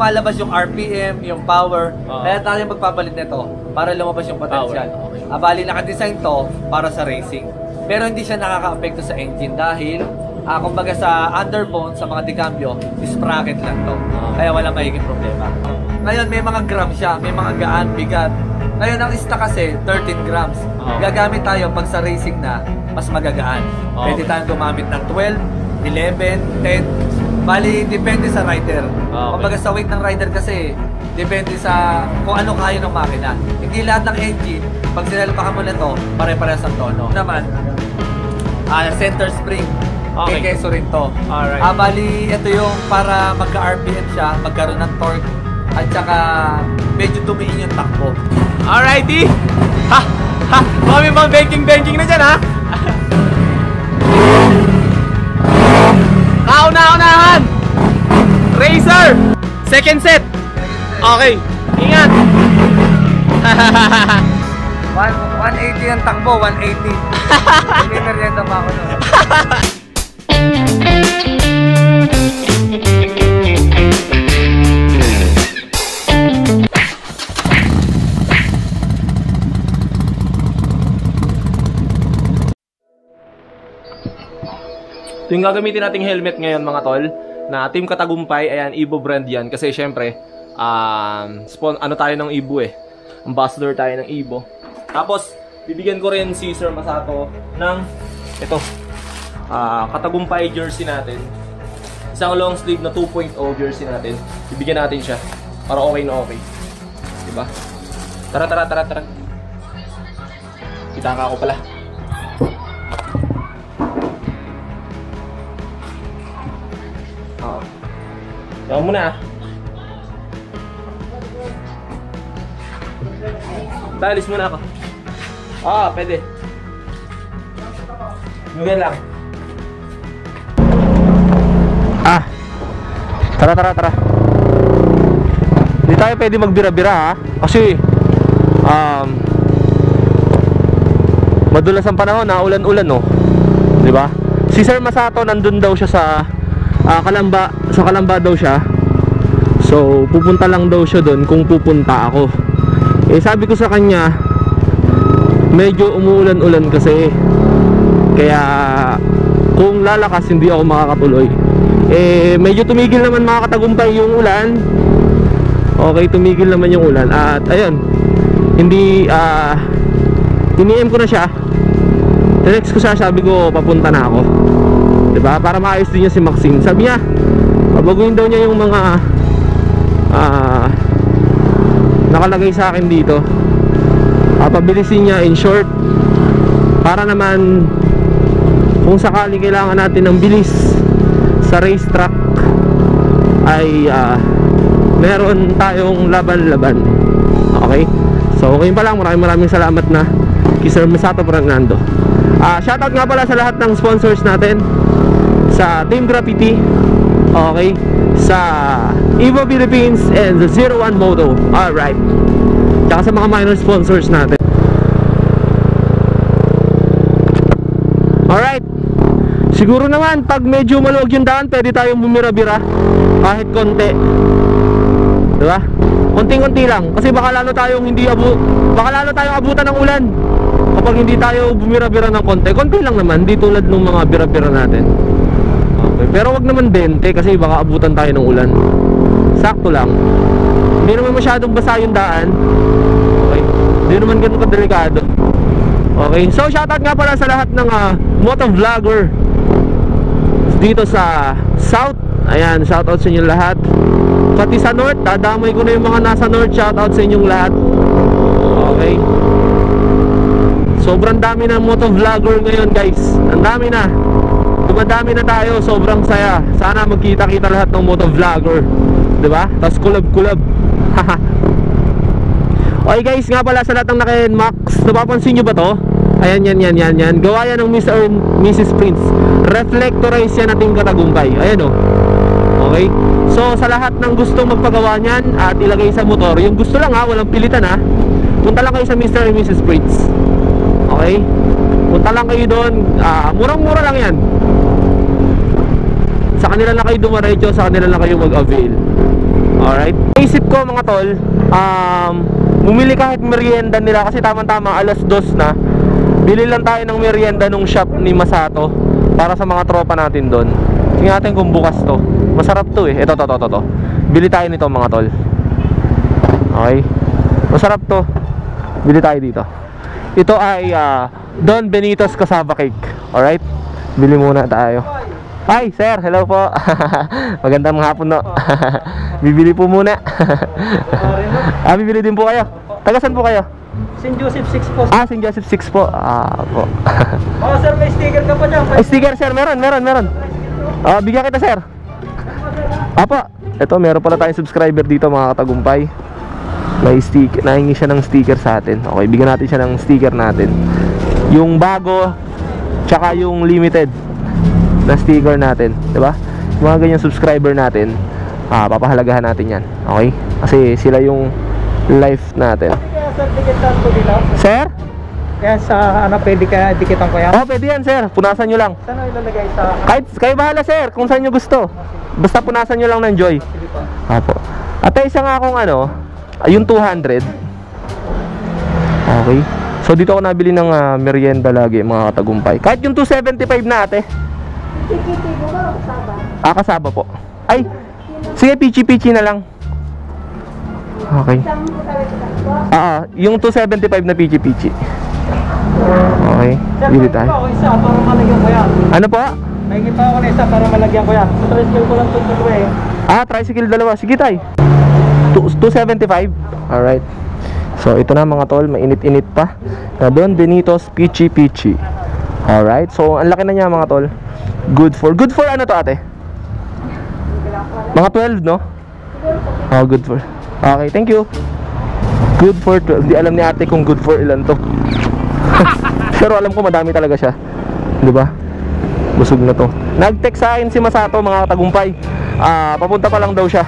Malabas yung RPM, yung power, Oo. kaya tayo magpapalit nito para lumabas yung potential. Power, okay. Ah, bali, nakadesign to para sa racing. Pero hindi siya nakaka-apekto sa engine dahil, ah, kumbaga sa underbone, sa mga decambio, sprocket lang to. Kaya wala magiging problema. Ngayon, may mga gram siya, may mga gaan, bigat. Ngayon, ang stock kasi, 13 grams. Gagamit tayo pag sa racing na, mas magagaan. Pwede tayong gumamit ng 12, 11, 10. Bali, depende sa rider. Okay. Kumbaga sa weight ng rider kasi, depende sa kung ano kaya ng makina. Hindi lahat ng engine, pag sinalpakan mo na to, pare-parehas ang tono. Naman, ah, center spring. Okay. May keso rin to. Alright. Ah, bali, ito yung para magka-RPM siya, magkaroon ng torque, at saka medyo tumiin yung takbo. Alrighty! Ha! Ha! Mami mga banking-banking na dyan ha! Kauna-unahan! Racer! Second set! Okay, ingat! One, 180 ang takbo, 180. Hindi merienda pa ako nun. Ito yung gagamitin nating helmet ngayon mga tol na Team Katagumpay, ayan, Ibo brand yan. Kasi syempre um, spon ano tayo ng Ibo eh. Ambassador tayo ng Ibo. Tapos bibigyan ko rin si Sir Masato ng ito ah, Katagumpay jersey natin. Isang long sleeve na 2.0 jersey natin. Bibigyan natin siya para okay na okay. Diba? Tara tara tara tara. Kita ka ako pala Yaw mo na. Talis muna ako. Ah, pwede. Yung lang. Ah. Tara, tara, tara. Hindi tayo pwede magbira-bira ha. Kasi, um, madulas ang panahon na ulan-ulan no. 'Di ba? Si Sir Masato nandun daw siya sa ah, Kalamba, sa Kalamba daw siya. So, pupunta lang daw siya doon kung pupunta ako. Eh sabi ko sa kanya, medyo umuulan-ulan kasi. Kaya kung lalakas hindi ako makakatuloy. Eh medyo tumigil naman mga katagumpay yung ulan. Okay, tumigil naman yung ulan at ayun. Hindi ah Tiniem ko na siya. Tinext ko siya, sabi ko papunta na ako. 'Di ba? Para maayos din niya si Maxine. Sabi niya, babaguhin daw niya yung mga ah nakalagay sa akin dito. Papabilisin niya in short para naman kung sakali kailangan natin ng bilis sa racetrack ay ah, meron tayong laban-laban. Okay? So, okay pa lang. Maraming maraming salamat na kay Sir Masato Fernando. Ah, shoutout nga pala sa lahat ng sponsors natin sa Team Graffiti. Okay? Sa Evo Philippines and the Zero One Moto. Alright. Tsaka sa mga minor sponsors natin. Alright. Siguro naman pag medyo maluwag yung daan, pwede tayong bumira-bira kahit konti. 'Di ba? Konting-konti lang kasi baka lalo tayong hindi abu baka lalo tayong abutan ng ulan kapag hindi tayo bumira-bira ng konti. Konti lang naman, di tulad ng mga bira-bira natin. Okay, pero wag naman 20 kasi baka abutan tayo ng ulan. Sakto lang. Hindi naman masyadong basa yung daan. Okay. Hindi naman ganun kadelikado. Okay, so shoutout nga pala sa lahat ng uh, motovlogger dito sa South. Ayan, shoutout sa inyo lahat. Pati sa North, dadamay ko na yung mga nasa North. Shoutout sa inyong lahat. Okay. Sobrang dami ng motovlogger ngayon, guys. Ang dami na. Dumadami na tayo, sobrang saya. Sana magkita-kita lahat ng motovlogger. ba? Tapos kulab-kulab. Okay guys, nga pala sa lahat ng naka-Max, napapansin nyo ba to? Ayan, yan, yan, yan, yan. Gawa yan ng Mr. and Mrs. Prince. Reflectorize yan nating katagumpay. Ayan o. Okay? So, sa lahat ng gustong magpagawa niyan at ilagay sa motor, yung gusto lang ha, walang pilitan ha, punta lang kayo sa Mr. and Mrs. Prince. Okay? Punta lang kayo doon. Ah, murang-mura lang yan. Sa kanila lang kayo dumaretso, sa kanila lang kayo mag-avail. Alright? Naisip ko mga tol, um, bumili kahit merienda nila kasi tamang-tama alas dos na. Bili lang tayo ng merienda nung shop ni Masato para sa mga tropa natin doon. Tingnan natin kung bukas to. Masarap to eh. Ito, to, to, to, to. Bili tayo nito mga tol. Okay? Masarap to. Bili tayo dito. Ito ay ah, Don Benito's Cassava Cake. Alright? Bili muna tayo. Hi, sir. Hello po. Magandang hapon no. bibili po muna. ah, bibili din po kayo. Taga saan po kayo? St. Joseph 6 po. Ah, St. Joseph 6 po. Ah, po. Oh, sir, may sticker ka pa dyan. Ay, sticker sir, meron, meron, meron. Ah, bigyan kita sir. Apo, ito meron pala tayong subscriber dito mga katagumpay. May sticker, nahingi siya ng sticker sa atin. Okay, bigyan natin siya ng sticker natin. Yung bago, tsaka yung limited na sticker natin, 'di ba? Yung mga ganyang subscriber natin, ah, papahalagahan natin 'yan. Okay? Kasi sila yung life natin. Sir? Kaya sa ano, pwede kaya dikitan ko yan. Oh, pwede yan, sir. Punasan nyo lang. Saan ilalagay sa... Kahit kayo bahala sir, kung saan nyo gusto. Basta punasan nyo lang ng joy. Apo. At isa nga akong ano, ay, yung 200. Okay. So dito ako nabili ng ah, merienda lagi mga katagumpay. Kahit yung 275 na ate. Ah, kasaba po. Ay, sige, pichi-pichi na lang. Okay. Ah, ah, yung 275 na pichi-pichi. Okay, bili tayo. Ano po? May pa ako na isa para malagyan ko yan. Sa tricycle ko lang dalawa eh. Ah, tricycle dalawa. Sige tay. Two- 275. Alright. So, ito na mga tol. Mainit-init pa. Na doon, Benito's Peachy Peachy. Alright. So, ang laki na niya mga tol. Good for. Good for ano to ate? Mga 12, no? Oh, good for. Okay, thank you. Good for 12. Hindi alam ni ate kung good for ilan to. Pero alam ko madami talaga siya. 'Di ba? Busog na to. Nag-text sa akin si Masato mga tagumpay. Ah, papunta pa lang daw siya.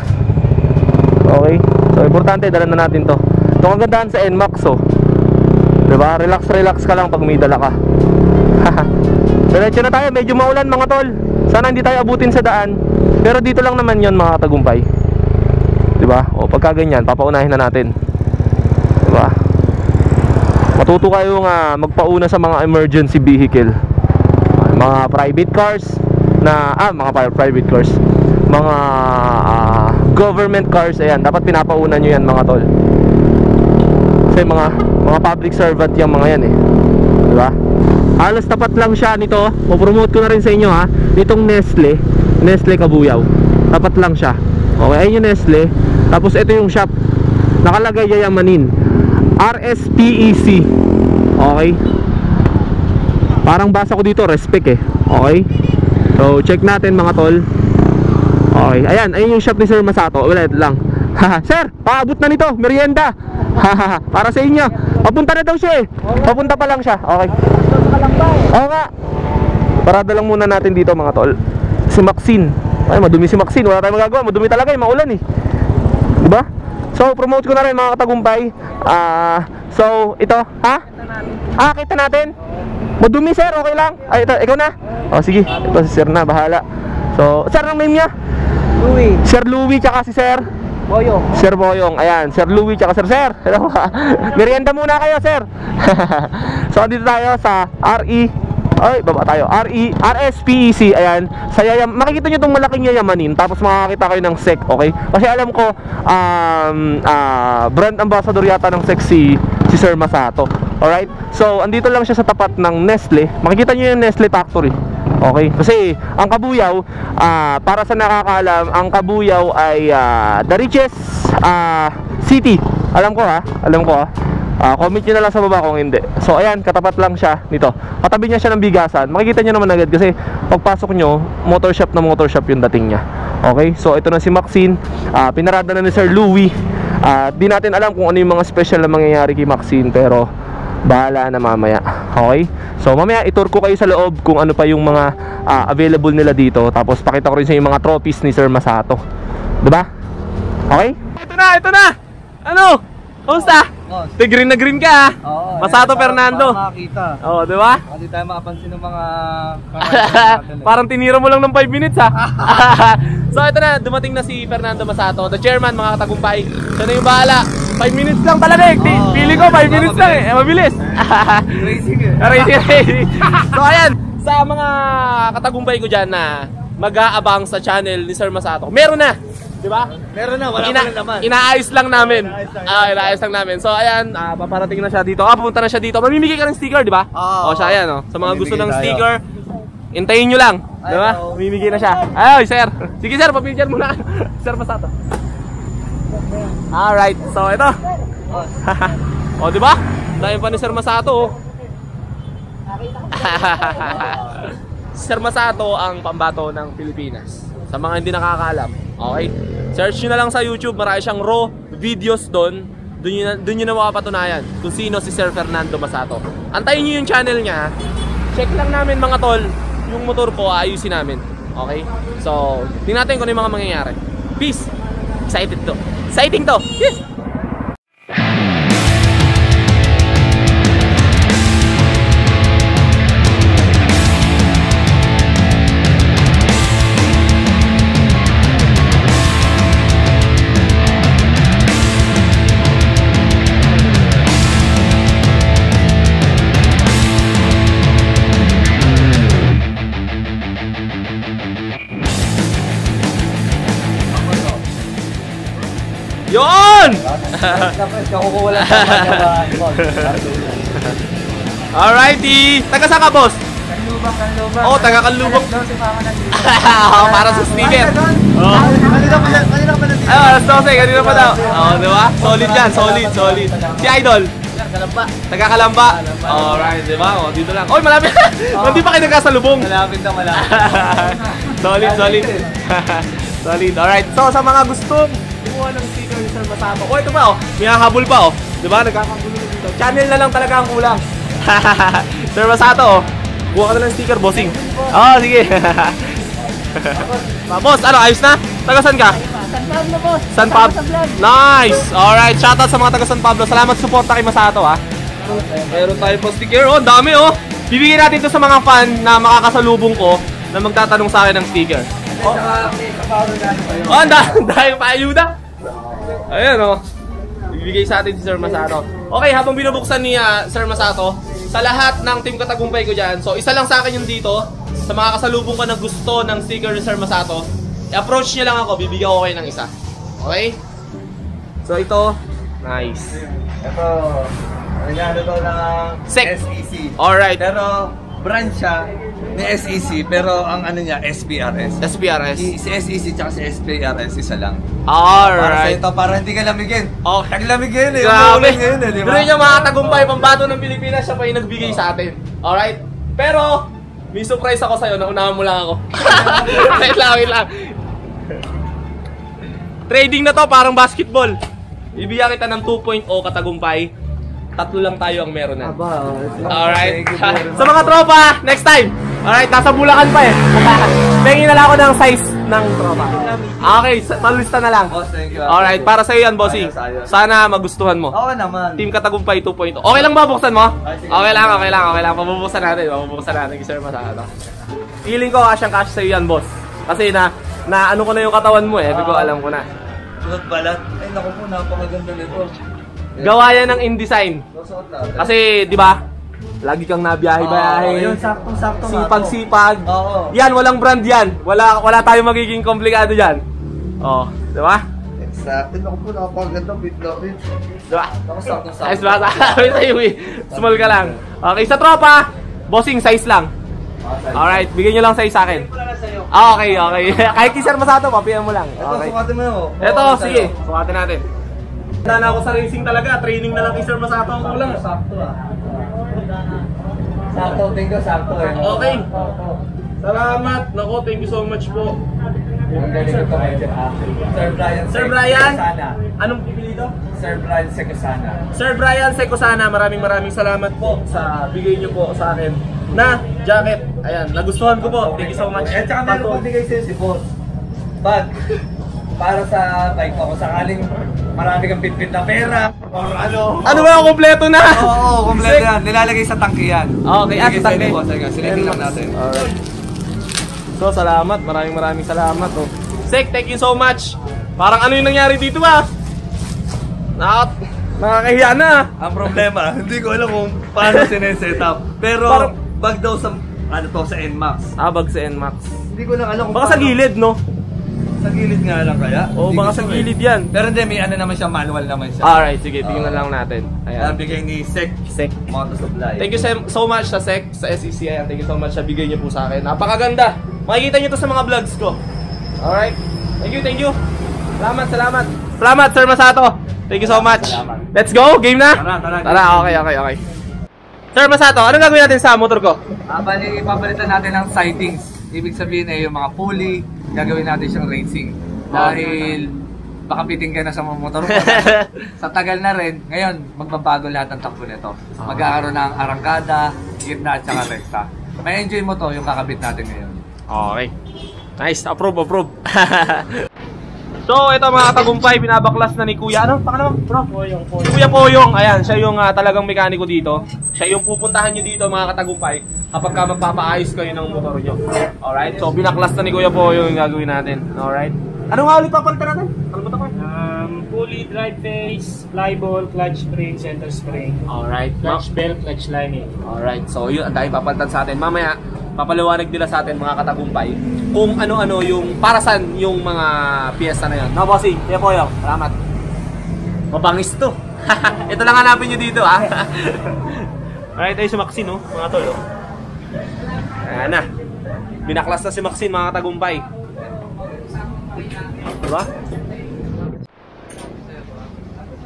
Okay? So, importante dala na natin to. Ito ang kagandahan sa NMAX oh. 'Di ba? Relax relax ka lang pag may dala ka. Diretso na tayo, medyo maulan mga tol. Sana hindi tayo abutin sa daan. Pero dito lang naman 'yon mga tagumpay. 'Di ba? O pagka ganyan, papaunahin na natin. 'Di ba? Matuto kayo nga magpauna sa mga emergency vehicle. Mga private cars na ah mga pri- private cars. Mga ah, government cars ayan, dapat pinapauna nyo yan mga tol. Kasi mga mga public servant yung mga yan eh. 'Di ba? Halos tapat lang siya nito. Po-promote ko na rin sa inyo ha. Nitong Nestle, Nestle Kabuyaw. Tapat lang siya. Okay, ayun yung Nestle. Tapos ito yung shop. Nakalagay yayamanin. RSPEC. Okay? Parang basa ko dito, respect eh. Okay? So, check natin mga tol. Okay, ayan, ayun yung shop ni Sir Masato. Wala lang. Sir, paabot na nito, merienda. Para sa inyo. Papunta na daw siya eh. Papunta pa lang siya. Okay. Oo nga. Parada lang muna natin dito mga tol. Si Maxine. Ay, madumi si Maxine. Wala tayong magagawa. Madumi talaga eh. Maulan eh. Diba? So, promote ko na rin mga katagumpay. Ah, so, ito. Ha? Ah, kita natin. Madumi sir, okay lang. Ay, ito, ikaw na. O, sige. Ito si sir na, bahala. So, sir, ang name niya? Louie, Sir Louie, tsaka si sir. Boyo. Sir Boyong, ayan, Sir Louie tsaka Sir Sir. Hello. Merienda muna kayo, Sir. so dito tayo sa RE ay, baba tayo. RE, RSPEC, ayan. Sa yayam, makikita nyo itong malaking yayamanin, tapos makakita kayo ng SEC, okay? Kasi alam ko, um, ah, brand ambassador yata ng SEC si, si Sir Masato. Alright? So, andito lang siya sa tapat ng Nestle. Makikita nyo yung Nestle factory. Okay? Kasi ang Kabuyaw, ah, para sa nakakaalam, ang Kabuyaw ay ah, the richest ah, city. Alam ko ha, alam ko ha. Ah, comment nyo na lang sa baba kung hindi. So ayan, katapat lang siya nito. Katabi niya siya ng bigasan. Makikita nyo naman agad kasi pagpasok nyo, motor shop na motor shop yung dating niya. Okay? So ito na si Maxine. Ah, pinarada na ni Sir Louie. Ah, di natin alam kung ano yung mga special na mangyayari kay Maxine pero bahala na mamaya. Okay? So mamaya itur ko kayo sa loob kung ano pa yung mga ah, available nila dito. Tapos pakita ko rin sa inyo yung mga trophies ni Sir Masato. 'Di ba? Okay? Ito na, ito na! Ano? Kamusta? Oh. Te, green na green ka ah. Oo. Masato para- Fernando. Para makakita. Oo, di ba? Hindi tayo makapansin ng mga natin eh. Parang tinira mo lang ng 5 minutes ha. so ito na, dumating na si Fernando Masato, the chairman mga katagumpay. Siya na yung bahala. 5 minutes lang talaga eh. Pi- Oo. Pili ko 5 minutes lang eh. Eh, Mabilis. Racing eh. Racing, racing. so ayan, sa mga katagumpay ko dyan na mag-aabang sa channel ni Sir Masato. Meron na. Di ba? Meron na, wala Ina- pa rin naman. Inaayos lang namin. Inaayos lang Ah, inaayos lang namin. So ayan, ah, paparating na siya dito. Ah, pupunta na siya dito. Mamimigay ka ng sticker, di ba? Oo. Oh, siya ayan, oh. Sa mga gusto ng tayo. sticker, hintayin nyo lang. Di ba? Mamimigay na siya. Ay, sir. Sige, sir, papicture muna. sir, Masato. Alright, so ito. oh, di ba? Dahil pa ni Sir Masato. oh. Sir Masato ang pambato ng Pilipinas. Sa mga hindi nakakaalam. Okay? Search nyo na lang sa YouTube. Marami siyang raw videos doon. Doon nyo, doon nyo na makapatunayan kung sino si Sir Fernando Masato. Antayin nyo yung channel niya. Check lang namin mga tol. Yung motor ko, ayusin namin. Okay? So, tingnan natin kung ano yung mga mangyayari. Peace! Excited to. Exciting to! Yes! Yon! Kakukuha lang Alrighty! Taga saan ka, boss? Kanlubang, kanlubang. Oh, taga Kanlubang. Alas 12 pa ako nandito. oh, para sa sticker. Oh. Kanina pa na- kanina pa nandito. Ah, alas 12, kanina pa daw. Oh, di ba? Solid yan, solid, solid. Si Idol. Taga Kalamba. Alright, di ba? Oh, dito lang. Oy, malapit. Hindi pa kayo nagkasalubong. Malapit na malapit. solid, solid. solid. Alright. So, sa mga gustong kumuha ng sticker ni Sir Masato. Oh, ito pa oh. May habol pa oh. Di ba? Nagkakagulo na dito. Channel na lang talaga ang kulang. Sir Masato oh. Kuha ka na ng sticker, bossing. Oh, sige. Ah, boss, ano, ayos na? Taga saan ka? San Pablo boss. San Pablo. Nice! Alright, shoutout sa mga taga San Pablo. Salamat sa suporta kay Masato ha. Meron tayo pa sticker. Oh, dami oh. Bibigyan natin to sa mga fan na makakasalubong ko na magtatanong sa akin ng sticker. Oh, oh ang dahil pa ayuda. Ayan oh. Ibibigay sa atin si Sir Masato. Okay, habang binubuksan ni ah, Sir Masato, sa lahat ng team katagumpay ko dyan, so isa lang sa akin yung dito, sa mga kasalubong ko na gusto ng sticker ni Sir Masato, i-approach niyo lang ako, bibigyan ko kayo ng isa. Okay? So ito, nice. Ito, nangyari to ng Sec. SEC. Alright, Pero, branch siya ni SEC, pero ang ano niya, SPRS. SPRS. Si, si SEC tsaka si SPRS, isa lang. Para Alright. ito, para hindi ka lamigin. Okay. Taglamigin eh. Grabe. Ngayon eh, di ba? Yung mga tagumpay, pambato ng Pilipinas, siya pa yung nagbigay sa atin. Alright? Pero, may surprise ako sa'yo, naunahan mo lang ako. wait lang, wait lang. Trading na to, parang basketball. Ibigyan kita ng 2.0 katagumpay. Tatlo lang tayo ang meron na. Aba, Alright. Sa mga tropa, next time. Alright, nasa Bulacan pa eh. Tingin na lang ako ng size ng tropa. Okay, sa- palista na lang. Boss, thank you. Alright, para sa'yo yan, bossing. Ayos, ayos. Sana magustuhan mo. Oo naman. Team Katagumpay 2.0. Okay lang ba buksan mo? Ay, sige. Okay lang, okay lang, okay lang. Pabubuksan natin, pabubuksan natin Sir Masado. Feeling ko kasyang kasya sa'yo yan, boss. Kasi na, na ano ko na yung katawan mo eh. Hindi ko Ah. alam ko na. Sunod balat. Ay, naku po, napakaganda nito. Gawa yan ng InDesign. Susuot natin. Kasi, di ba? Lagi kang nabiyahe-biyahe. Oo, yun, saktong-sakto. Sipag-sipag. Oo. Yan, walang brand yan. Wala wala tayong magiging komplikado dyan. Oh, di ba? Exactly. Naku po, napakaganda. Bit na bit. Di ba? Naku, saktong-sakto. Ayos ba? Sabi sa'yo eh. Small ka lang. Okay, sa tropa, bossing size lang. Alright, bigyan nyo lang size sa akin. Ah, okay, okay. Kahit kisar masato, papiyan mo lang. Ito, Okay. sukatin mo yun. oh. Ito, sige. Sukatin natin. Tanda na ako sa racing talaga. Training na lang kisar masato ang kulang. Sakto ah. Sakto, thank you, sakto eh. Okay. Salamat. Nako, thank you so much po. Ang galing medyo ah. Sir Brian Sir Brian, anong pipili to? Sir Brian Secosana. Sir Brian Secosana, maraming maraming salamat po sa bigay niyo po sa akin na jacket. Ayan, nagustuhan ko po. Thank you so much. Eh, tsaka meron pang bigay sa'yo si Boss. Bag. para sa bike. Kung sakaling marami kang bitbit na pera, or ano. Ano ba kompleto na? Oo, oo, kompleto yan. Nilalagay sa tangke yan. Okay, ah, sa tangke. Silipin lang natin. Alright. So, salamat. Maraming maraming salamat. Oh. Sek, thank you so much. Parang ano yung nangyari dito ba? Nakak nakakahiya na. Ang problema, hindi ko alam kung paano sineset up. Pero, Parang- bag daw sa, ano to, sa NMAX. Abag sa NMAX. Hindi ko lang alam kung Baka sa paano. gilid, no? Sa gilid nga lang kaya. Oo, baka sa gilid yan. Pero hindi, may ano naman siya, manual naman siya. Alright, sige. Tingnan lang natin. Ayan. Ayan. bigay ni Sek Sek. Moto Supply. Thank you so- so much sa SEC, sa SEC. Ayan, thank you so much sa bigay niyo po sa akin. Napakaganda. Makikita niyo to sa mga vlogs ko. Alright. Thank you, thank you. Salamat, salamat. Salamat, Sir Masato. Thank you so much. Salamat. Let's go. Game na? Tara, tara. Tara, okay, okay, okay. Sir Masato, anong gagawin natin sa motor ko? Ah, bali, papalitan natin ng sidings. Ibig sabihin ay yung mga pulley, gagawin natin siyang racing. Dahil baka biting ka na sa mga motor ko. sa tagal na rin, ngayon, magbabago lahat ng takbo nito. Magkakaroon ng arangkada, gitna at saka rekta. May enjoy mo to yung kakabit natin ngayon. Okay. Nice. Approve, approve. so, ito mga tagumpay, binabaklas na ni Kuya. Ano? Pangalan mo, bro? Poyong, Si Kuya Poyong, ayan, siya yung ah, talagang mekaniko dito. Siya yung pupuntahan nyo dito mga katagumpay kapag ka magpapaayos kayo ng motor nyo. Alright? So, binaklas na ni Kuya Poyong yung gagawin natin. Alright? Ano nga ulit papalitan natin? Kalimutan ko. Um, pulley, drive face, fly ball, clutch spring, center spring, Alright. clutch belt, clutch lining. Alright, so yun, ang dahil papalitan sa atin. Mamaya, papaliwanag nila sa atin mga katagumpay kung ano-ano yung, para saan yung mga piyesa na yun. No, bossing, Kuya Poyong, salamat. Mabangis to. Ito lang hanapin nyo dito, ha? Alright, tayo si Maxine, no? Mga tol, oh. Ayan na. Binaklas na si Maxine, mga katagumpay. Diba?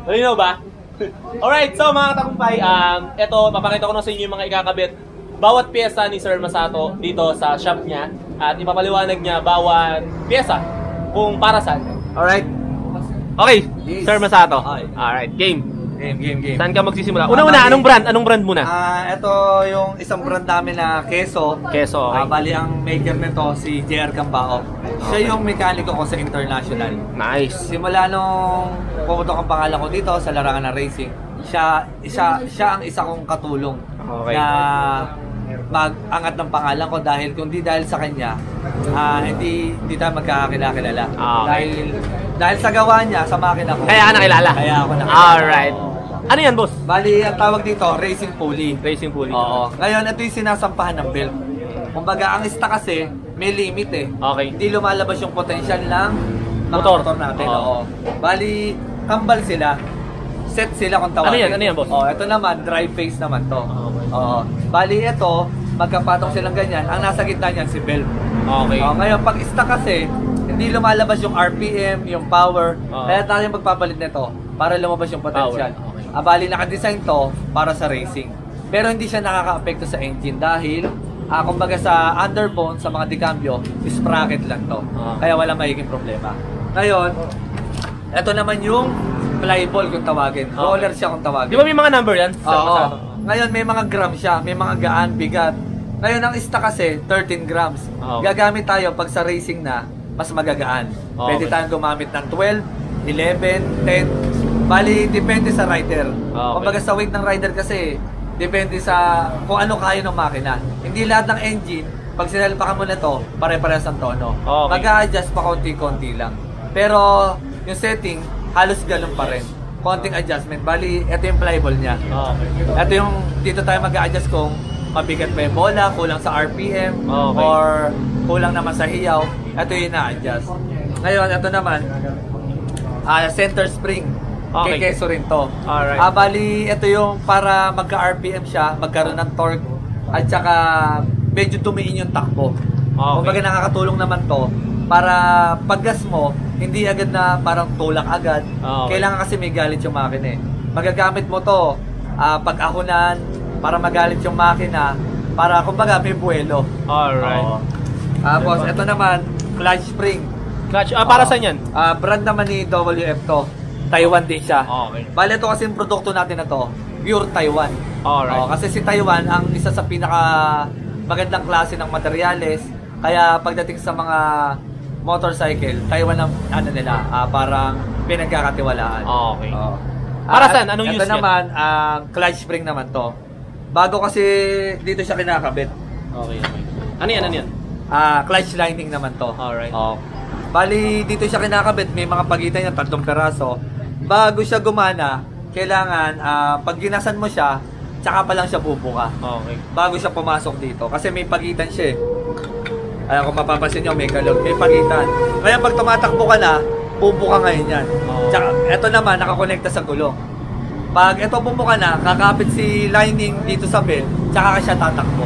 Malinaw ba? Alright, so mga katagumpay, um, ito, papakita ko na sa inyo yung mga ikakabit. Bawat pyesa ni Sir Masato dito sa shop niya at ipapaliwanag niya bawat pyesa kung para saan. Alright? Okay, Yes. Sir Masato. Okay. Alright, game. Game, game, game. Saan ka magsisimula? Una-una, anong brand? Anong brand muna? Ah, ito yung isang brand namin na keso. Keso, okay. Ah, bali ang maker nito si JR Gambao. Siya yung mekaniko ko sa international. Nice. Simula nung pumutok ang pangalan ko dito sa larangan ng racing, siya siya siya ang isa kong katulong Okay. na mag-angat ng pangalan ko dahil kung di dahil sa kanya, ah, hindi hindi tayo magkakakilala. Ah, okay. Dahil dahil sa gawa niya sa makina ko. Kaya ka nakilala? Kaya ako nakilala. Alright. Ano yan, boss? Bali, ang tawag dito, racing pulley. Racing pulley. Oo. Ngayon, ito yung sinasampahan ng belt. Kumbaga, ang ista kasi, may limit eh. Okay. Hindi lumalabas yung potential ng mga Motor. motor, natin. Oo. Oo. Bali, kambal sila. Set sila kung tawagin. Ano yan? Ano yan, boss? Oo, ito naman, drive face naman to. Okay. Oo. Bali, ito, magkapatong silang ganyan. Ang nasa gitna niyan, si belt. Okay. Oo, ngayon, pag ista kasi, hindi lumalabas yung RPM, yung power. Oo. Kaya tayo magpapalit nito para lumabas yung potential. Power, okay. Ah, bali, nakadesign to para sa racing. Pero hindi siya nakaka-apekto sa engine dahil ah, kumbaga sa underbone, sa mga decambio, sprocket lang to. Ah. Kaya wala magiging problema. Ngayon, ito naman yung flyball kung tawagin. Roller siya kung tawagin. Di ba may mga number yan? Oo. Masato? Ngayon may mga gram siya, may mga gaan, bigat. Ngayon ang ista kasi 13 grams. Oo. Gagamit tayo pag sa racing na mas magagaan. Okay. Pwede tayong gumamit ng 12, 11, 10. Bali depende sa rider. Okay. Kumbaga sa weight ng rider kasi depende sa kung ano kaya ng makina. Hindi lahat ng engine pag sinalpakan mo na to, pare-parehas ang tono. Okay. Mag-a-adjust pa konti-konti lang. Pero yung setting, halos ganun pa rin. Konting adjustment. Bali, ito yung flyball niya. Okay. Ito yung dito tayo mag-a-adjust kung mabigat pa yung bola, kulang sa RPM, Okay. or kulang naman sa hiyaw. Ito yung na-adjust. Ngayon, ito naman, ah center spring. Okay. Kekeso rin to. Alright. Ah, bali, ito yung para magka-RPM siya, magkaroon ng torque, at saka medyo tumiin yung takbo. Okay. Kumbaga nakakatulong naman to para paggas mo, hindi agad na parang tulak agad. Okay. Kailangan kasi may galit yung makina eh. Magagamit mo to ah, pag-ahunan, para magalit yung makina, para kumbaga may buwelo. Alright. Oo. Tapos, ito naman, clutch spring. Clutch, ah, para Oo. saan yan? Ah, brand naman ni WF to. Taiwan din siya. Okay. Bale, ito kasi yung produkto natin na to, pure Taiwan. Alright. Oo, kasi si Taiwan ang isa sa pinaka magandang klase ng materyales. Kaya pagdating sa mga motorcycle, Taiwan ang ano nila, ah, parang pinagkakatiwalaan. Okay. Oo. Para Ah, saan? Anong ito use naman, ah, clutch spring naman to. Bago kasi dito siya kinakabit. Okay, okay. Ano yan, ano yan? Ah, clutch lining naman to. Alright. Oh. Bali, dito siya kinakabit, may mga pagitan niya, tatlong peraso. Bago siya gumana, kailangan, ah, pag ginasan mo siya, tsaka pa lang siya bubuka. Okay. Bago siya pumasok dito. Kasi may pagitan siya eh. Ayan, kung mapapansin nyo, may kalog, may pagitan. Kaya pag tumatakbo ka na, bubuka ngayon yan. Oo. Tsaka, eto naman, nakakonekta sa gulong. Pag ito bumuka na, kakapit si lining dito sa belt, tsaka ka siya tatakbo.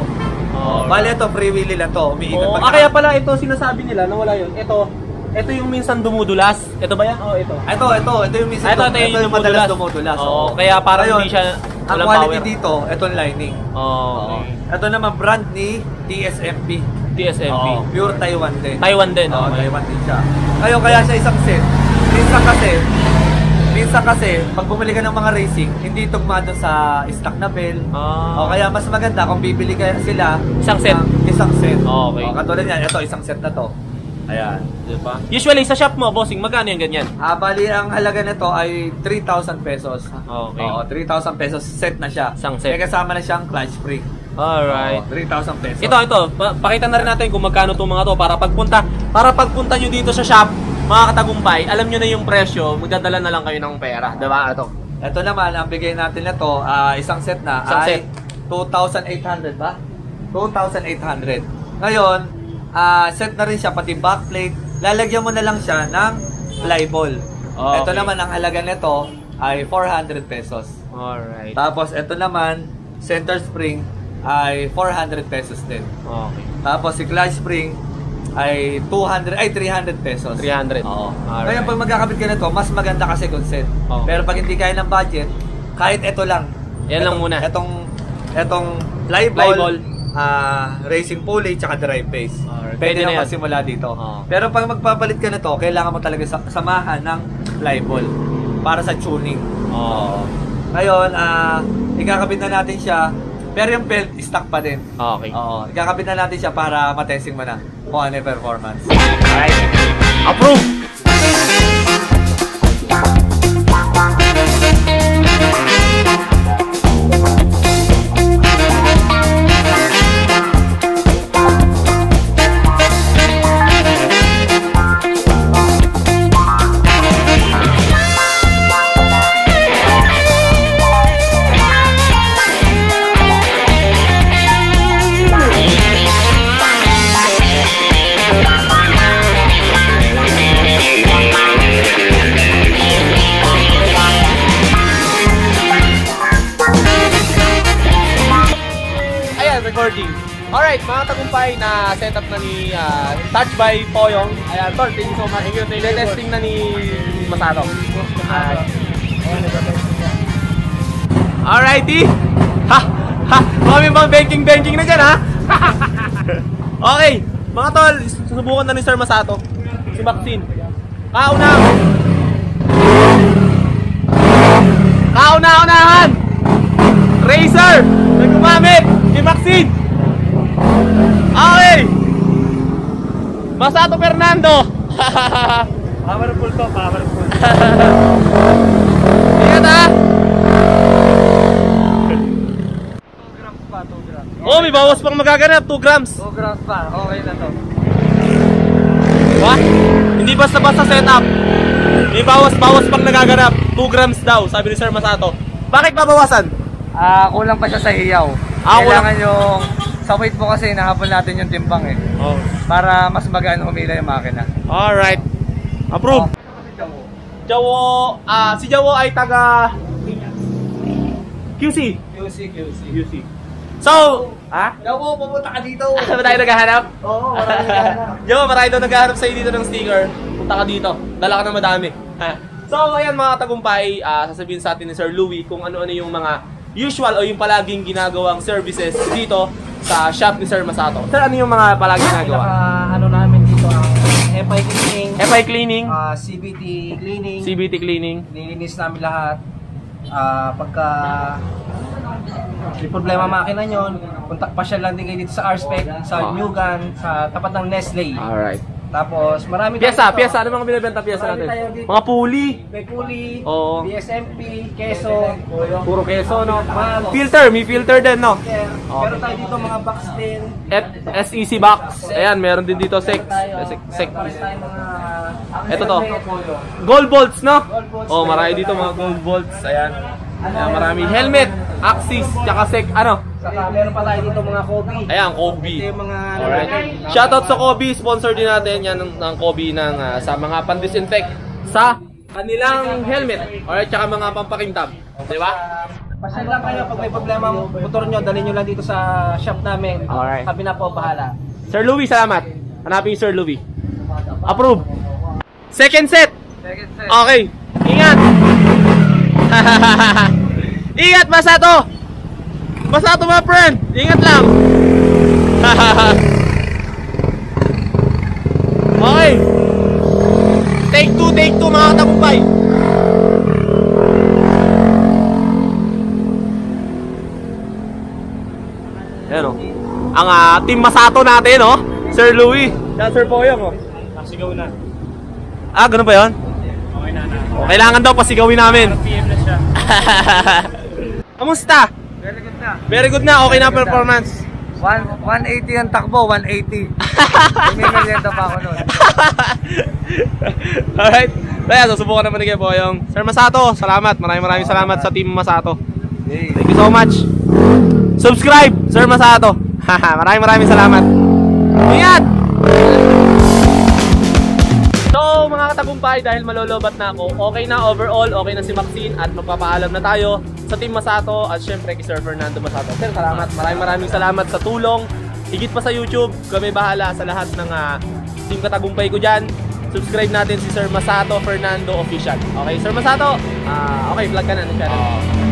Alright. Bali, ito, free wheelie lang to. Umiikot. Oh, ah, kaya pala ito sinasabi nila na wala yun. Ito, ito yung minsan dumudulas. Ito ba yan? Oh, ito. Ito, ito, ito yung minsan. Ah, ito, ito yung madalas dumudulas. dumudulas. Oo, kaya parang Ngayon, hindi siya Ang quality power. dito, ito yung lining. Oh, Oo. okay. Ito naman brand ni TSMP. TSMP. Oo, pure Taiwan din. Taiwan din. Oo, okay. Taiwan din siya. Ngayon, kaya siya isang set. Minsan kasi, minsan kasi, pag bumili ka ng mga racing, hindi tugma doon sa stock na bell. Ah. O kaya mas maganda kung bibili kaya sila Isang set. ng isang set. Okay. O, katulad yan, ito, isang set na to. Ayan. Diba? Usually sa shop mo, bossing, magkano yung ganyan? Ah, bali ang halaga nito ay 3,000 pesos. Okay. Oo, 3,000 pesos set na siya. Isang set. May kasama na siyang clutch spring. Alright. Oo, 3,000 pesos. Ito, ito. Pa- pakita na rin natin kung magkano itong mga to para pagpunta, para pagpunta nyo dito sa shop, mga katagumpay, alam nyo na yung presyo, magdadala na lang kayo ng pera. Diba? Ito. Ito naman, ang bigay natin na to, ah, isang set na Isang ay set. 2,800 ba? 2,800. Ngayon, ah, set na rin siya, pati backplate. Lalagyan mo na lang siya ng flyball. Okay. Ito naman, ang halaga nito ay 400 pesos. Alright. Tapos, ito naman, center spring ay 400 pesos din. Okay. Tapos, si clutch spring ay 200, ay 300 pesos. 300. Oo. Alright. Ngayon, pag magkakabit ka nito, mas maganda kasi kung set. Oo. Pero pag hindi kaya ng budget, kahit ito lang. Yan lang muna. Etong, etong flyball, Flyball. ah, racing pulley, tsaka drive base. Alright. Pwede, Pwede na na yan. magsimula dito. Oo. Pero pag magpapalit ka nito, kailangan mo talaga sa- samahan ng flyball para sa tuning. Oo. Ngayon, ah, ikakabit na natin siya. Pero yung belt, stock pa din. Okay. Oo. Ikakabit na natin siya para matesting mo na kung ano yung performance. Alright. Approve! Tagumpay na setup na ni ah, Touch by Poyong. Ayan, Tol, thank you so much. Thank you, thank you. Testing na ni Masato. Ayan. Alrighty. Ha! Ha! Kami bang banking-banking na dyan, ha? okay. Mga tol, susubukan na ni Sir Masato. Si Maxine. Kauna! Kauna-unahan! Racer! Na gumamit! Si Maxine! Okay! Masato Fernando! Powerful to, powerful. Ingat ha! 2 grams pa, 2 grams. Oh, may bawas pang magaganap. 2 grams. 2 grams pa, okay na to. Diba? Hindi basta-basta setup. May bawas-bawas pang nagaganap. 2 grams daw, sabi ni Sir Masato. Bakit babawasan? Ah, kulang pa siya sa hiyaw. Ah, Kailangan yung sa weight mo kasi nahabol natin yung timbang eh. Oh. Para mas magaan humila yung makina. Alright. Approve. Jawo, ah, si Jawo ay taga QC. QC, QC. QC. So, ha? Yawo, pumunta ka dito. Ano ba tayo naghahanap? Oo, marami ka na. Yo, marami daw naghahanap sa'yo dito ng sticker. Punta ka dito. Dala ka na madami. Ha? So, ayan mga tagumpay, ah, sasabihin sa atin ni Sir Louie kung ano-ano yung mga usual o yung palaging ginagawang services dito sa shop ni Sir Masato. Sir, ano yung mga palaging ginagawa? Pinaka ano namin dito ang FI cleaning, FI cleaning, ah, CBT cleaning, CBT cleaning, nilinis namin lahat. Ah, pagka may problema makina nyo, punta pa siya lang din kayo dito sa RSpec, sa Ah. Newgan, sa tapat ng Nestle. Alright. Tapos marami Pyesa, tayo dito. pyesa. Ano mga binibenta pyesa Marami natin? tayo dito. Mga pulley. May puli, Oo. BSMP, keso, Puro keso, no? Filter, may filter din, no? Meron tayo dito mga box din. F SEC box. Ayan, meron din dito. Meron tayo mga... Ito to. Gold bolts, no? Oh, marami dito mga gold bolts. Ayan. Ayan, marami. Helmet, Axis, tsaka sec, ano? Saka meron pa tayo dito mga Kobe. Ayan, Kobe. Ito yung mga... Alright. Shoutout sa Kobe, sponsor din natin yan ng, ng Kobe ng ah, sa mga pan-disinfect sa kanilang helmet. Alright, tsaka mga pampakintab. Di ba? Pasyal lang kayo pag may problema ang motor nyo, dalhin nyo lang dito sa shop namin. Alright. Kami na po bahala. Sir Louie, salamat. Hanapin si Sir Louie. Approve. Second set. Second set. Okay. Ingat. Masato. Masato, my friend. Ingat lang. okay. Take two, take two, mga katagumpay. Yan o. Ang ah, team Masato natin, oh. Sir Louie. Yan, Sir Poyong, oh. Nasigaw na. Ah, ganun ba yun? O, kailangan daw pasigawin namin. PM na siya. Kamusta? Very good na. Very good na, okay na performance. One, 180 ang takbo, 180. May merienda pa ako nun. Alright. Kaya, susubukan naman ni Kuya Boyong. Sir Masato, salamat. Maraming maraming salamat sa team Masato. Thank you so much. Subscribe, Sir Masato. Maraming maraming salamat. Ingat! Katagumpay, dahil malolobat na ako, okay na overall, okay na si Maxine at magpapaalam na tayo sa Team Masato at syempre kay Sir Fernando Masato. Sir, salamat. Maraming maraming salamat sa tulong. Higit pa sa YouTube, kami bahala sa lahat ng ah, Team Katagumpay ko dyan. Subscribe natin si Sir Masato Fernando Official. Okay, Sir Masato, ah, okay, vlog ka na ng channel.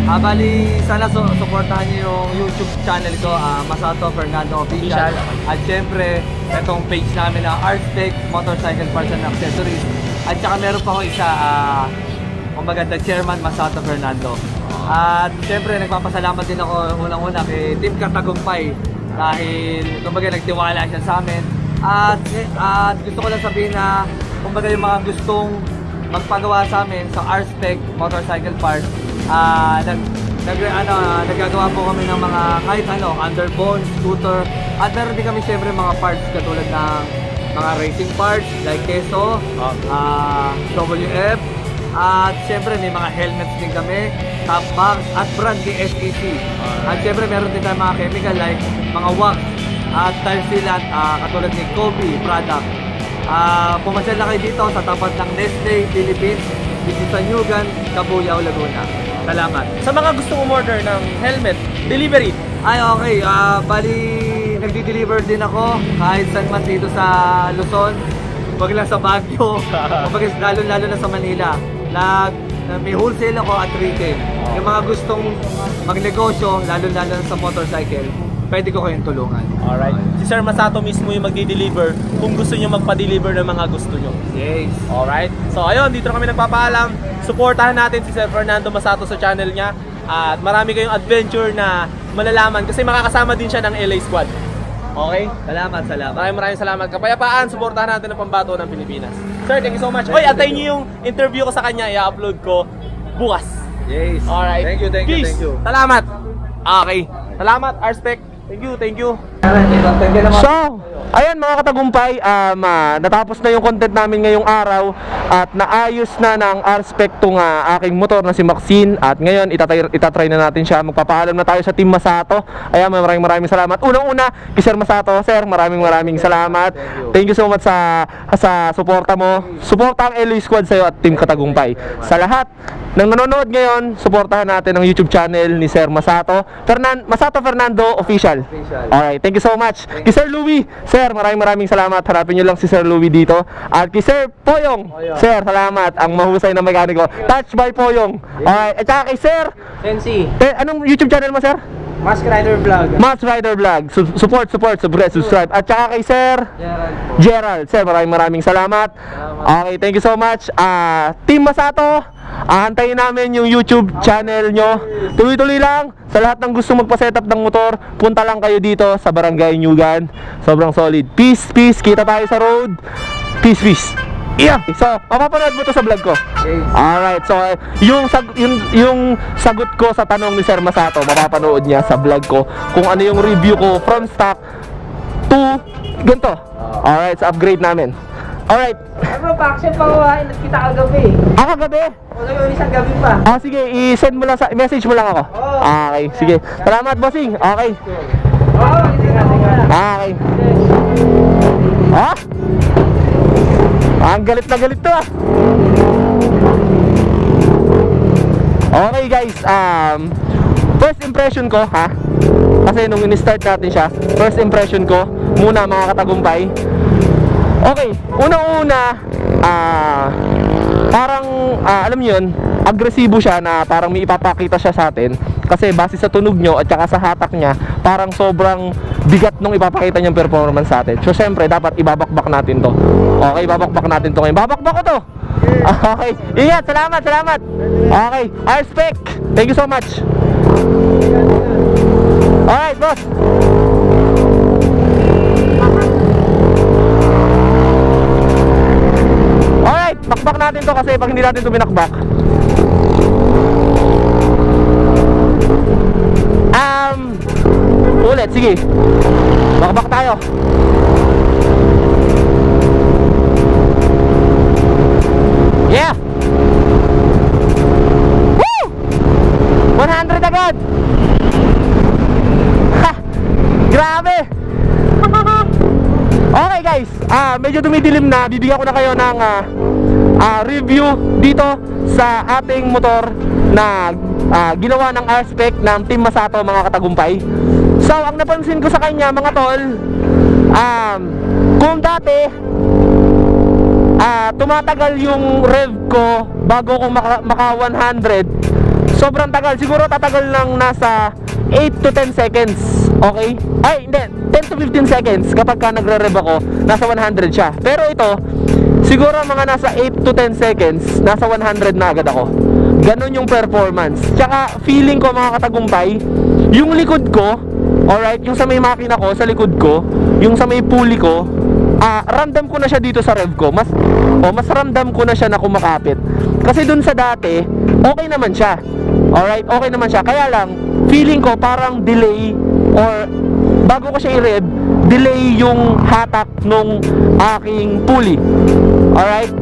Ah, bali, sana su supportahan niyo yung YouTube channel ko, ah, Masato Fernando Official. Official. At syempre, itong page namin na Artstech Motorcycle Parts and Accessories. At saka meron pa ako isa, ah, kumbaga the chairman Masato Fernando. At syempre, nagpapasalamat din ako unang-una kay Team Katagumpay dahil kumbaga nagtiwala siya sa amin. At, at gusto ko lang sabihin na kumbaga yung mga gustong magpagawa sa amin sa R-Spec Motorcycle Parts. Ah, nag nag ano, nagagawa po kami ng mga kahit ano, underbone, scooter, at meron din kami syempre mga parts katulad ng mga racing parts like Keso, ah, WF, at syempre may mga helmets din kami, top box, at brand ni SEC. At syempre meron din tayong mga chemical like mga wax, at tire sealant ah, katulad ni Kobe product. Ah, pumasyal na kayo dito sa tapat ng Nestle Philippines, Nugan, Cabuyao, Laguna. Salamat. Sa mga gusto umorder ng helmet, delivery. Ay, okay. Ah, bali, nagdi-deliver din ako kahit saan man dito sa Luzon. Huwag lang sa Baguio. Kumbaga, lalo-lalo na sa Manila. Nag, na may wholesale ako at retail. Yung mga gustong magnegosyo, lalo-lalo na sa motorcycle, pwede ko kayong tulungan. Alright. Si Sir Masato mismo yung magdi-deliver kung gusto nyo magpa-deliver ng mga gusto nyo. Yes. Alright? So ayun, dito na kami nagpapaalam. Suportahan natin si Sir Fernando Masato sa channel niya. At marami kayong adventure na malalaman kasi makakasama din siya ng LA Squad. Okay? Salamat, salamat. Maraming maraming salamat. Kapayapaan, suportahan natin ang pambato ng Pilipinas. Sir, thank you so much. Oy, antayin niyo yung interview ko sa kanya. I-upload ko bukas. Yes. Alright. Thank you, thank you, Peace. thank you. Salamat. Okay. Salamat, Arspec. Thank you, thank you. So, ayan mga katagumpay, um, ah, natapos na yung content namin ngayong araw at naayos na ng R-Spec tong ah, aking motor na si Maxine at ngayon itatry, itatry na natin siya. Magpapaalam na tayo sa Team Masato. Ayan, maraming maraming salamat. Unang-una, kay Sir Masato. Sir, maraming maraming salamat. Thank you so much sa sa suporta mo. Suporta ang LA Squad sa'yo at Team Katagumpay. Sa lahat ng nanonood ngayon, suportahan natin ang YouTube channel ni Sir Masato. Fernan Masato Fernando Official. Alright, thank you so much. Kay Sir Louie, Sir, maraming maraming salamat. Harapin nyo lang si Sir Louie dito. At kay Sir Poyong, Sir, salamat. Ang mahusay na mekaniko. Touch by Poyong. Alright, at saka kay Sir, Sensi, eh, anong YouTube channel mo, Sir? Mask Rider Vlog. Mats Rider Vlog. Su- support, support, subscribe, subscribe. At saka kay Sir Gerald po. Gerald. Sir, maraming maraming salamat. Okay, thank you so much. Ah, Team Masato, aantayin namin yung YouTube channel nyo. Tuloy-tuloy lang. Sa lahat ng gusto magpa-setup ng motor, punta lang kayo dito sa Barangay Nyugan. Sobrang solid. Peace, peace. Kita tayo sa road. Peace, peace. Yeah. So, mapapanood mo to sa vlog ko. Yes. Alright, so yung, sag yung, yung sagot ko sa tanong ni Sir Masato, mapapanood niya sa vlog ko kung ano yung review ko from stock to ganito. Alright, sa upgrade namin. Alright, Ano pa, action pa kuhain at kita kagabi. ako gabi. O ngayon, isang gabi pa. Ah, sige, i-send mo lang sa message mo lang ako. Okay, sige. Salamat, bossing. Okay. Oo, hindi na Okay. Ah? Ang galit na galit to ah. Okay guys, um first impression ko ha. Kasi nung in-start natin siya, first impression ko muna mga katagumpay. Okay, unang-una ah parang ah, alam yun, agresibo siya na parang may ipapakita siya sa atin kasi base sa tunog nyo at saka sa hatak niya parang sobrang bigat nung ipapakita niyang performance sa atin. So syempre dapat ibabakbak natin to. Okay ibabakbak natin to ngayon. Babakbak ko to! Okay. Ingat! Salamat! Salamat! Okay. I respect thank you so much. Alright boss. Alright, bakbak natin to kasi pag hindi natin to binakbak ulit, sige Bakbak tayo Yeah Woo! 100 agad Ha! Grabe Okay guys, ah medyo dumidilim na. Bibigyan ko na kayo ng ah, ah, review dito sa ating motor na ah, ginawa ng R-Spec ng Team Masato mga katagumpay. So, ang napansin ko sa kanya mga tol, um, kung dati ah, tumatagal yung rev ko bago ko maka, maka 100 sobrang tagal. Siguro tatagal lang nasa 8 to 10 seconds okay? Ay hindi 10 to 15 seconds kapag ka nagre-rev ako nasa 100 siya. Pero ito siguro mga nasa 8 to 10 seconds nasa 100 na agad ako. Ganun yung performance. Tsaka feeling ko mga katagumpay yung likod ko alright yung sa may makina ko sa likod ko yung sa may pulley ko ah, ramdam ko na siya dito sa rev ko. Mas o mas ramdam ko na siya na kumakapit. Kasi dun sa dati, okay naman siya. Alright, okay naman siya. Kaya lang, feeling ko parang delay or bago ko siya i-rev, delay yung hatak nung aking pulley. Alright?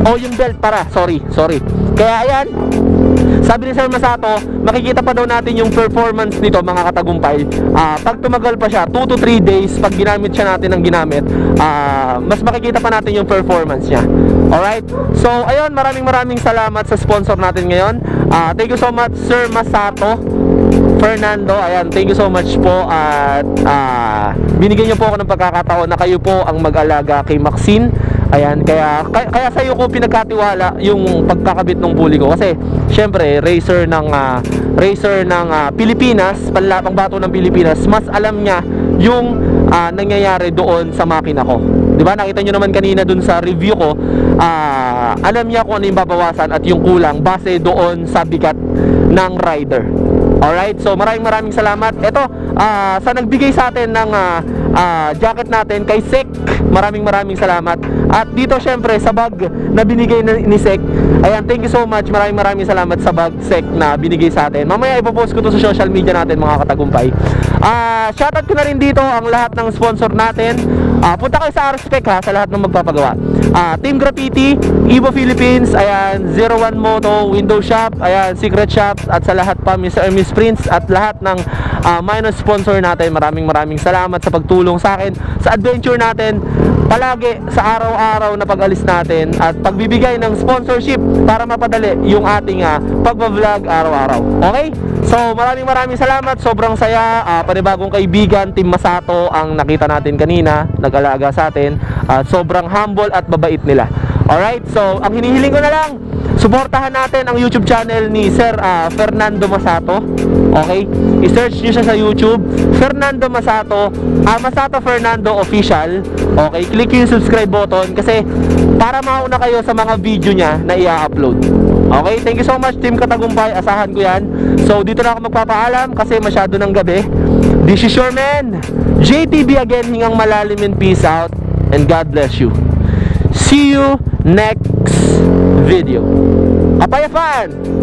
O yung belt para, sorry, sorry. Kaya ayan, sabi ni Sir Masato, makikita pa daw natin yung performance nito mga katagumpay. Ah, pag tumagal pa siya, 2 to 3 days, pag ginamit siya natin ng ginamit, ah, mas makikita pa natin yung performance niya. Alright? So, ayun, maraming maraming salamat sa sponsor natin ngayon. Ah, thank you so much, Sir Masato. Fernando, ayan, thank you so much po at ah, binigyan niyo po ako ng pagkakataon na kayo po ang mag-alaga kay Maxine. Ayan, kaya kaya, kaya sa iyo ko pinagkatiwala yung pagkakabit ng pulley ko kasi syempre racer ng ah, racer ng ah, Pilipinas, panlapang bato ng Pilipinas, mas alam niya yung ah, nangyayari doon sa makina ko. 'Di ba? Nakita niyo naman kanina doon sa review ko, ah, alam niya kung ano yung babawasan at yung kulang base doon sa bigat ng rider. Alright, so maraming maraming salamat. Ito, ah, sa nagbigay sa atin ng ah, ah, jacket natin kay Sek, maraming maraming salamat. At dito syempre sa bag na binigay ni Sek, ayan, thank you so much. Maraming maraming salamat sa bag Sek na binigay sa atin. Mamaya ipopost ko to sa social media natin mga katagumpay. Ah, shoutout ko na rin dito ang lahat ng sponsor natin. Ah, punta kayo sa RSpec ha sa lahat ng magpapagawa. Ah, Team Graffiti, Evo Philippines, ayan, 01 Moto, Window Shop, ayan, Secret Shops at sa lahat pa Mr. and Miss Prince at lahat ng ah, minor sponsor natin. Maraming maraming salamat sa pagtulong sa akin sa adventure natin palagi sa araw-araw na pag-alis natin at pagbibigay ng sponsorship para mapadali yung ating uh, pagbablog araw-araw. Okay? So maraming maraming salamat. Sobrang saya. Ah, panibagong kaibigan, Team Masato ang nakita natin kanina. Nag-alaga sa atin. At sobrang humble at babait nila. Alright? So ang hinihiling ko na lang, suportahan natin ang YouTube channel ni Sir ah, Fernando Masato. Okay? I-search nyo siya sa YouTube. Fernando Masato. ah, Masato Fernando Official. Okay? Click yung subscribe button kasi para mauna kayo sa mga video niya na i-upload. Okay? Thank you so much Team Katagumpay. Asahan ko yan. So dito na ako magpapaalam kasi masyado ng gabi. This is your man. JTB again. Hingang malalim and peace out. And God bless you. See you next video. Kapayapaan!